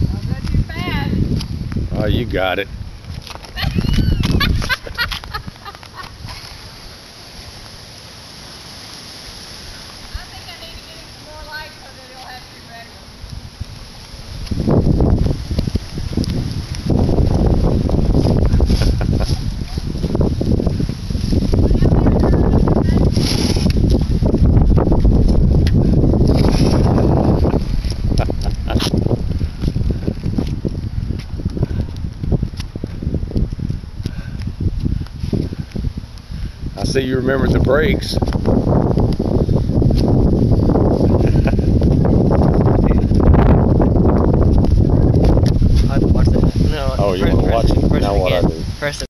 Don't go too fast. Oh, you got it. I see you remember the brakes. no, oh, you want to watch it? Now what I do?